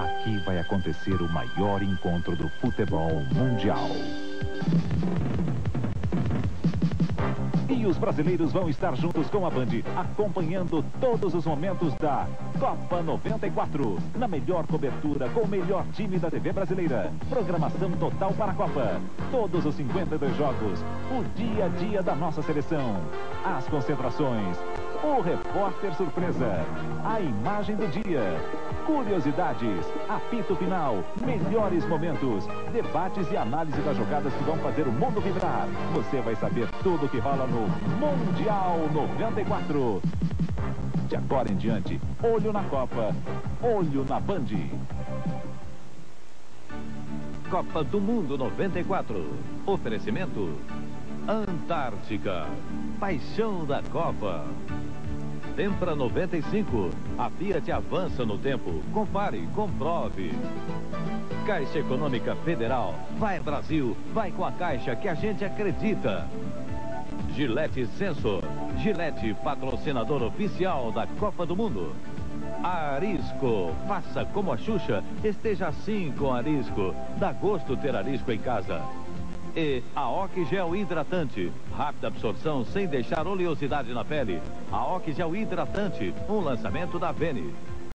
Aqui vai acontecer o maior encontro do futebol mundial. E os brasileiros vão estar juntos com a Band, acompanhando todos os momentos da Copa 94. Na melhor cobertura, com o melhor time da TV brasileira. Programação total para a Copa. Todos os 52 jogos. O dia a dia da nossa seleção. As concentrações. O repórter surpresa. A imagem do dia. Curiosidades, apito final, melhores momentos, debates e análise das jogadas que vão fazer o mundo vibrar. Você vai saber tudo o que rola no Mundial 94. De agora em diante, olho na Copa, olho na Band. Copa do Mundo 94. Oferecimento Antártica. Paixão da Copa. Tempra 95. A Fiat avança no tempo. Compare, comprove. Caixa Econômica Federal. Vai Brasil, vai com a Caixa que a gente acredita. Gillette Sensor. Gillette, patrocinador oficial da Copa do Mundo. Arisco, faça como a Xuxa, esteja assim com Arisco. Dá gosto ter Arisco em casa. E a Ok Gel Hidratante, rápida absorção sem deixar oleosidade na pele. A Ok Gel Hidratante, um lançamento da Vene.